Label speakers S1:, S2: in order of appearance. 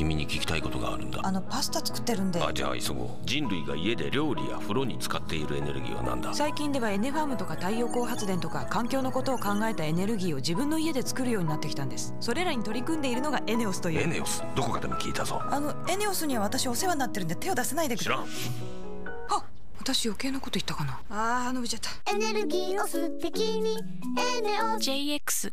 S1: 君に聞きたいことがあるんだ。
S2: あのパスタ作ってるんで。
S1: あじゃあ急ごう。人類が家で料理や風呂に使っているエネルギーは何だ？
S3: 最近ではエネファームとか太陽光発電とか環境のことを考えたエネルギーを自分の家で作るようになってきたんです。それらに取り組んでいるのがエネオスという。
S1: エネオス？どこかでも聞いたぞ。
S2: あのエネオスには私お世話になってるんで手を出さないでくれ
S1: 知らん。
S3: あ私余計なこと言ったかな。
S2: あー伸びちゃった。
S4: エネルギーを吸っにエネオス。
S5: JX